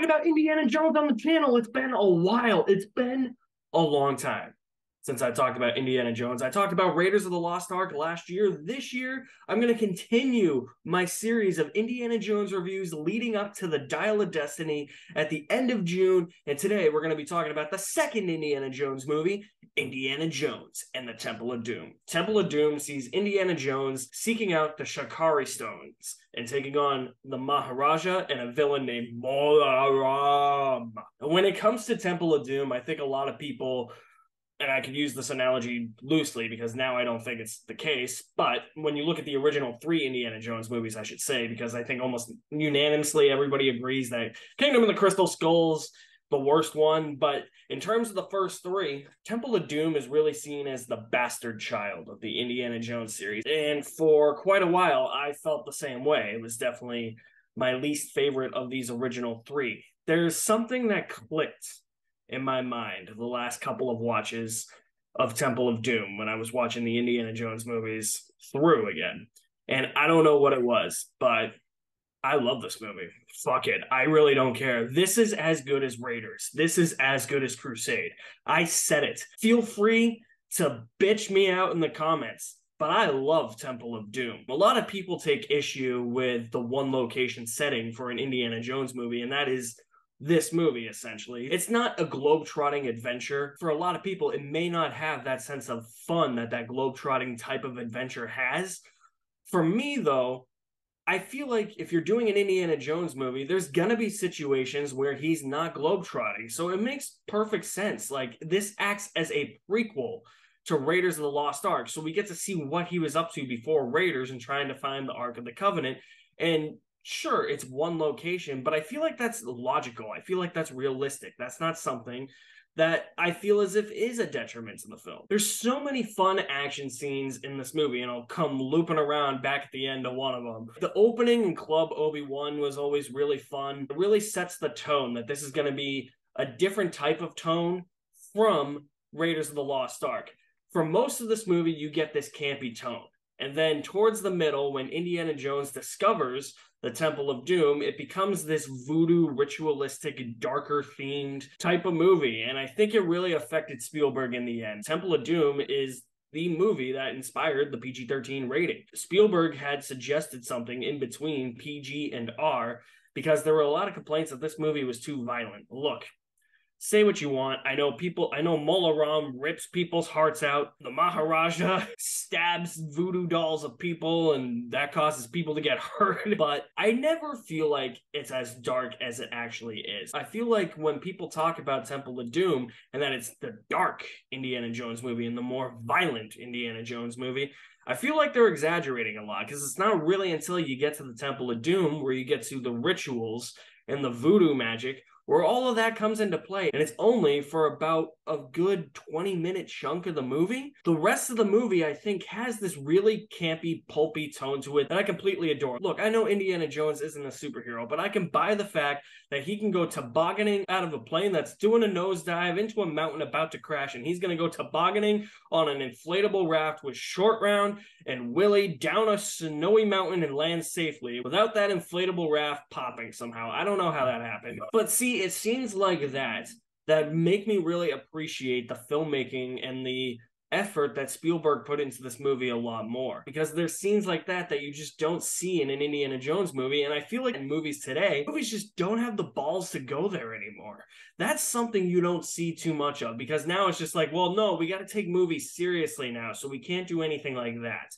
talking about Indiana Jones on the channel. It's been a while. It's been a long time since I talked about Indiana Jones. I talked about Raiders of the Lost Ark last year. This year, I'm going to continue my series of Indiana Jones reviews leading up to the Dial of Destiny at the end of June. And today, we're going to be talking about the second Indiana Jones movie, Indiana Jones and the Temple of Doom. Temple of Doom sees Indiana Jones seeking out the Shakari Stones and taking on the Maharaja and a villain named Mola Ram. When it comes to Temple of Doom, I think a lot of people and I could use this analogy loosely because now I don't think it's the case. But when you look at the original three Indiana Jones movies, I should say, because I think almost unanimously everybody agrees that Kingdom of the Crystal Skulls the worst one. But in terms of the first three, Temple of Doom is really seen as the bastard child of the Indiana Jones series. And for quite a while, I felt the same way. It was definitely my least favorite of these original three. There's something that clicked in my mind the last couple of watches of Temple of Doom when I was watching the Indiana Jones movies through again. And I don't know what it was, but I love this movie. Fuck it. I really don't care. This is as good as Raiders. This is as good as Crusade. I said it. Feel free to bitch me out in the comments, but I love Temple of Doom. A lot of people take issue with the one location setting for an Indiana Jones movie, and that is this movie essentially. It's not a globe-trotting adventure. For a lot of people, it may not have that sense of fun that that globe-trotting type of adventure has. For me though, I feel like if you're doing an Indiana Jones movie, there's gonna be situations where he's not globetrotting. So it makes perfect sense. Like this acts as a prequel to Raiders of the Lost Ark. So we get to see what he was up to before Raiders and trying to find the Ark of the Covenant. And sure, it's one location, but I feel like that's logical. I feel like that's realistic. That's not something that I feel as if is a detriment to the film. There's so many fun action scenes in this movie, and I'll come looping around back at the end of one of them. The opening in Club Obi-Wan was always really fun. It really sets the tone that this is going to be a different type of tone from Raiders of the Lost Ark. For most of this movie, you get this campy tone. And then towards the middle, when Indiana Jones discovers the Temple of Doom, it becomes this voodoo, ritualistic, darker themed type of movie. And I think it really affected Spielberg in the end. Temple of Doom is the movie that inspired the PG 13 rating. Spielberg had suggested something in between PG and R because there were a lot of complaints that this movie was too violent. Look, say what you want. I know people, I know Mola Ram rips people's hearts out. The Maharaja stabs voodoo dolls of people, and that causes people to get hurt. But I never feel like it's as dark as it actually is. I feel like when people talk about Temple of Doom and that it's the dark Indiana Jones movie and the more violent Indiana Jones movie, I feel like they're exaggerating a lot because it's not really until you get to the Temple of Doom where you get to the rituals and the voodoo magic where all of that comes into play. And it's only for about a good 20 minute chunk of the movie. The rest of the movie, I think, has this really campy, pulpy tone to it that I completely adore. Look, I know Indiana Jones isn't a superhero, but I can buy the fact that he can go tobogganing out of a plane that's doing a nosedive into a mountain about to crash, and he's going to go tobogganing on an inflatable raft with Short Round and Willie down a snowy mountain and land safely without that inflatable raft popping somehow. I don't know how that happened. But see, it seems like that that make me really appreciate the filmmaking and the effort that Spielberg put into this movie a lot more because there's scenes like that that you just don't see in an Indiana Jones movie and I feel like in movies today movies just don't have the balls to go there anymore. That's something you don't see too much of because now it's just like, well, no, we got to take movies seriously now, so we can't do anything like that.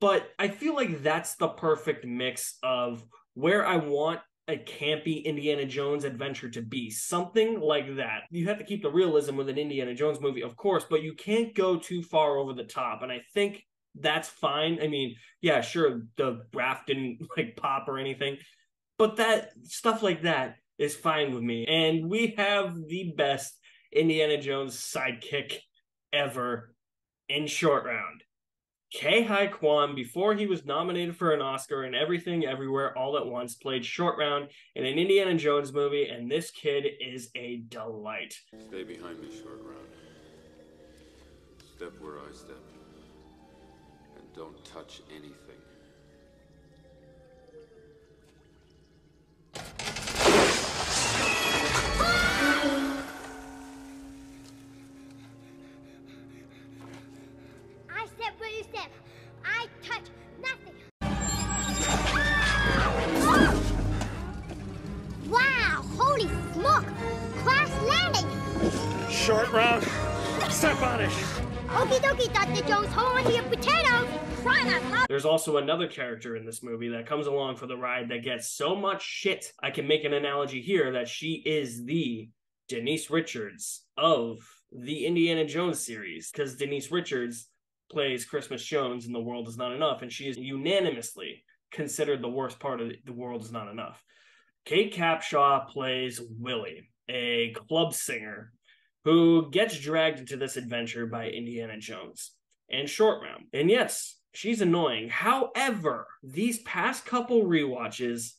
But I feel like that's the perfect mix of where I want a campy Indiana Jones adventure to be. Something like that. You have to keep the realism with an Indiana Jones movie, of course, but you can't go too far over the top. And I think that's fine. I mean, yeah, sure, the raft didn't like pop or anything, but that stuff like that is fine with me. And we have the best Indiana Jones sidekick ever in short round. Ke Huy Quan, before he was nominated for an Oscar and Everything Everywhere All at Once, played Short Round in an Indiana Jones movie, and this kid is a delight. Stay behind me, Short Round. Step where I step. And don't touch anything. Short round. Step on it. Okie dokie, Dr. Jones, hold on to your potatoes! Try not loud! There's also another character in this movie that comes along for the ride that gets so much shit. I can make an analogy here that she is the Denise Richards of the Indiana Jones series because Denise Richards plays Christmas Jones in The World Is Not Enough, and she is unanimously considered the worst part of The World Is Not Enough. Kate Capshaw plays Willie, a club singer who gets dragged into this adventure by Indiana Jones and Short Round. And yes, she's annoying. However, these past couple rewatches,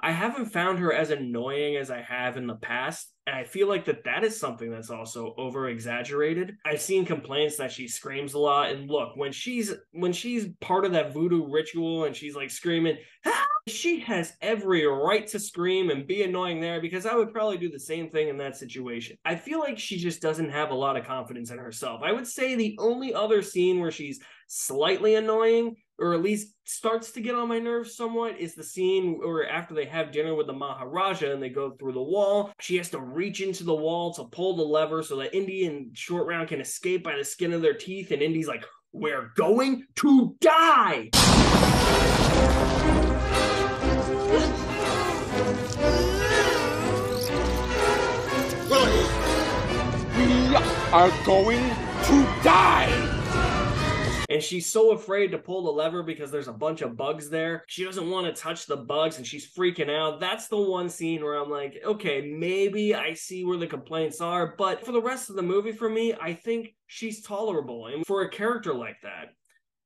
I haven't found her as annoying as I have in the past. And I feel like that that is something that's also over exaggerated. I've seen complaints that she screams a lot. And look, when she's when she's part of that voodoo ritual and she's like screaming, ah! She has every right to scream and be annoying there because I would probably do the same thing in that situation. I feel like she just doesn't have a lot of confidence in herself. I would say the only other scene where she's slightly annoying or at least starts to get on my nerves somewhat is the scene where after they have dinner with the Maharaja and they go through the wall, she has to reach into the wall to pull the lever so that Indy and Short Round can escape by the skin of their teeth. And Indy's like, We're going to die. We are going to die. and she's so afraid to pull the lever because there's a bunch of bugs there. She doesn't want to touch the bugs and she's freaking out. That's the one scene where I'm like, okay, maybe I see where the complaints are, but for the rest of the movie for me, I think she's tolerable. And for a character like that,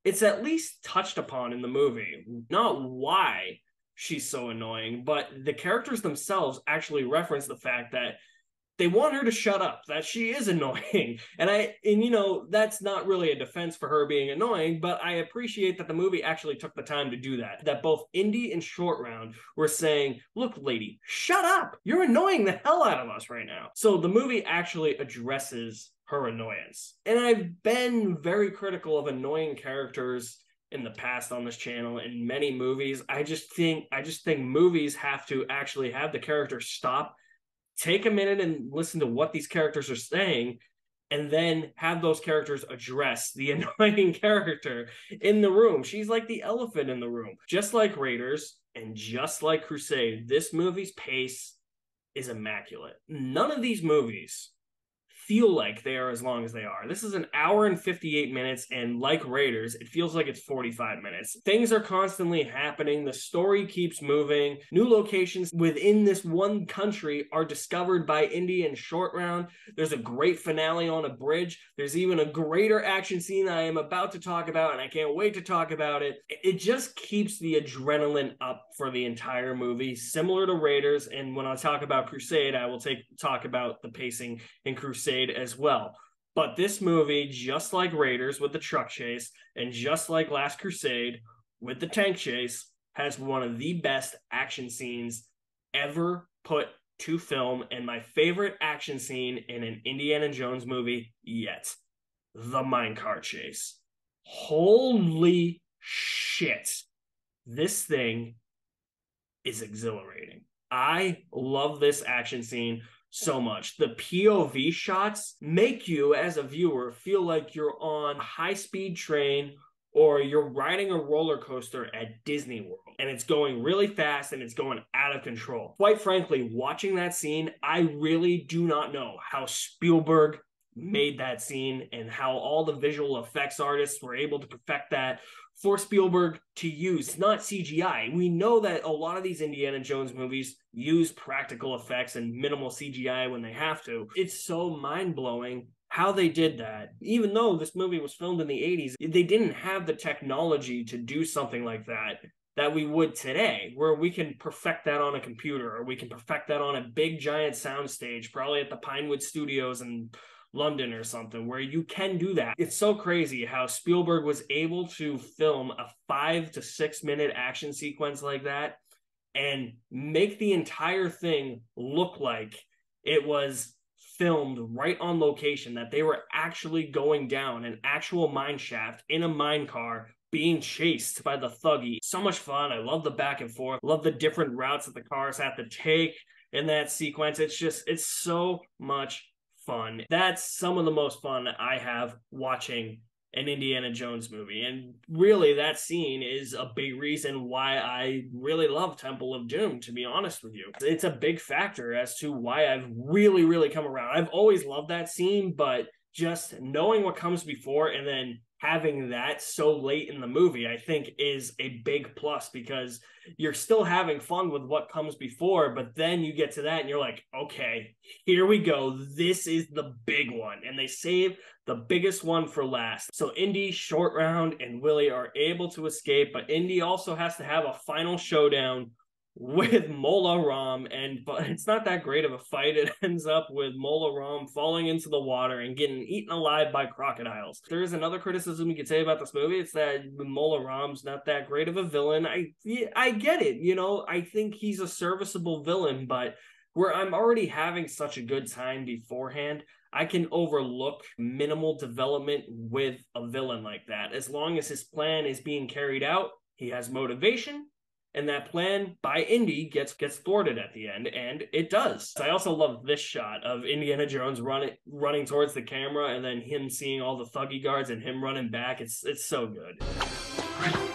it's at least touched upon in the movie. Not why she's so annoying, but the characters themselves actually reference the fact that they want her to shut up that she is annoying. And i and you know that's not really a defense for her being annoying but i appreciate that the movie actually took the time to do that that both indy and short round were saying look lady shut up. You're annoying the hell out of us right now. So the movie actually addresses her annoyance. And i've been very critical of annoying characters in the past on this channel in many movies i just think i just think movies have to actually have the character stop take a minute and listen to what these characters are saying and then have those characters address the annoying character in the room. She's like the elephant in the room. Just like Raiders and just like Crusade, this movie's pace is immaculate. None of these movies feel like they are as long as they are. This is an hour and 58 minutes, and like Raiders, it feels like it's 45 minutes. Things are constantly happening, the story keeps moving. New locations within this one country are discovered by Indy and Short Round. There's a great finale on a bridge. There's even a greater action scene I am about to talk about, and I can't wait to talk about it. It just keeps the adrenaline up for the entire movie, similar to Raiders. And when I talk about Crusade, I will take talk about the pacing in Crusade as well. But this movie, just like Raiders with the truck chase, and just like Last Crusade with the tank chase, has one of the best action scenes ever put to film, and my favorite action scene in an Indiana Jones movie yet the minecart chase. Holy shit. This thing is exhilarating. I love this action scene so much. The POV shots make you, as a viewer, feel like you're on a high speed train or you're riding a roller coaster at Disney World and it's going really fast and it's going out of control. Quite frankly, watching that scene, I really do not know how Spielberg made that scene and how all the visual effects artists were able to perfect that for Spielberg to use, not CGI. We know that a lot of these Indiana Jones movies use practical effects and minimal CGI when they have to. It's so mind blowing how they did that. Even though this movie was filmed in the 80s, they didn't have the technology to do something like that that we would today, where we can perfect that on a computer or we can perfect that on a big giant soundstage, probably at the Pinewood Studios and London or something where you can do that. It's so crazy how Spielberg was able to film a five to six minute action sequence like that and make the entire thing look like it was filmed right on location, that they were actually going down an actual mine shaft in a mine car being chased by the Thuggee. So much fun. I love the back and forth. Love the different routes that the cars have to take in that sequence. It's just, it's so much fun. That's some of the most fun I have watching an Indiana Jones movie. And really, that scene is a big reason why I really love Temple of Doom, to be honest with you. It's a big factor as to why I've really, really come around. I've always loved that scene, but just knowing what comes before and then having that so late in the movie, I think is a big plus because you're still having fun with what comes before, but then you get to that and you're like, okay, here we go. This is the big one. And they save the biggest one for last. So Indy, Short Round, and Willie are able to escape, but Indy also has to have a final showdown with Mola Ram, and but it's not that great of a fight. It ends up with Mola Ram falling into the water and getting eaten alive by crocodiles. There is another criticism you could say about this movie. It's that Mola Ram's not that great of a villain. I I get it. You know, I think he's a serviceable villain, but where I'm already having such a good time beforehand, I can overlook minimal development with a villain like that. As long as his plan is being carried out, he has motivation, and that plan by Indy gets gets thwarted at the end, and it does. I also love this shot of Indiana Jones running running towards the camera, and then him seeing all the Thuggee guards and him running back. It's it's so good.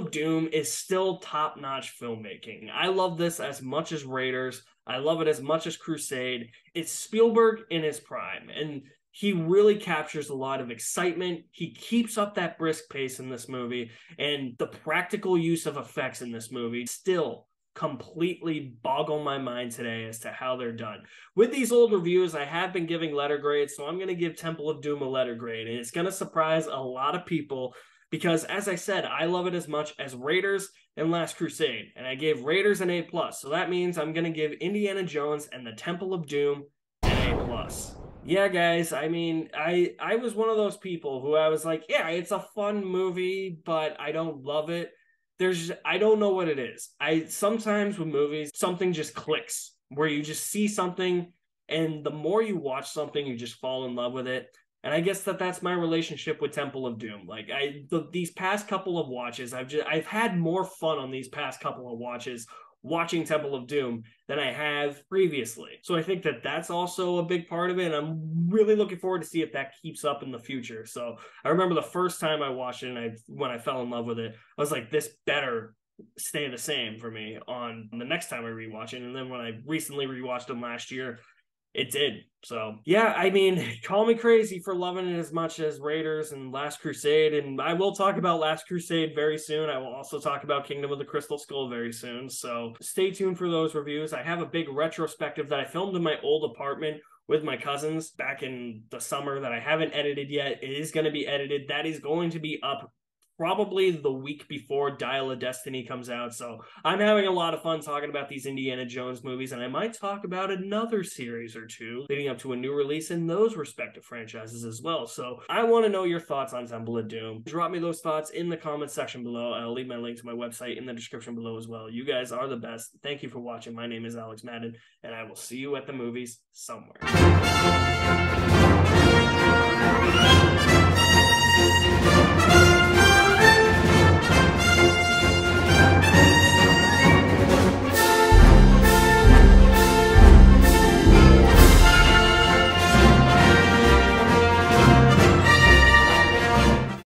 Of Doom is still top notch filmmaking. I love this as much as Raiders. I love it as much as Crusade. It's Spielberg in his prime, and he really captures a lot of excitement. He keeps up that brisk pace in this movie, and the practical use of effects in this movie still completely boggle my mind today as to how they're done. With these old reviews, I have been giving letter grades, so I'm going to give Temple of Doom a letter grade, and it's going to surprise a lot of people because as I said, I love it as much as Raiders and Last Crusade, and I gave Raiders an A plus. So that means I'm gonna give Indiana Jones and the Temple of Doom an A plus. Yeah, guys. I mean, I I was one of those people who I was like, yeah, it's a fun movie, but I don't love it. There's I don't know what it is. I sometimes with movies, something just clicks where you just see something and the more you watch something, you just fall in love with it and I guess that that's my relationship with Temple of Doom. Like I, the, these past couple of watches, I've just I've had more fun on these past couple of watches watching Temple of Doom than I have previously. So I think that that's also a big part of it. And I'm really looking forward to see if that keeps up in the future. So I remember the first time I watched it and I when I fell in love with it, I was like, this better stay the same for me on the next time I rewatch it. And then when I recently rewatched them last year, it did. So yeah, I mean, call me crazy for loving it as much as Raiders and Last Crusade, and I will talk about Last Crusade very soon. I will also talk about Kingdom of the Crystal Skull very soon. So stay tuned for those reviews. I have a big retrospective that I filmed in my old apartment with my cousins back in the summer that I haven't edited yet. It is going to be edited. That is going to be up probably the week before Dial of Destiny comes out. So I'm having a lot of fun talking about these Indiana Jones movies, and I might talk about another series or two leading up to a new release in those respective franchises as well. So I want to know your thoughts on Temple of Doom. Drop me those thoughts in the comments section below. I'll leave my link to my website in the description below as well. You guys are the best. Thank you for watching. My name is Alex Madden, and I will see you at the movies somewhere.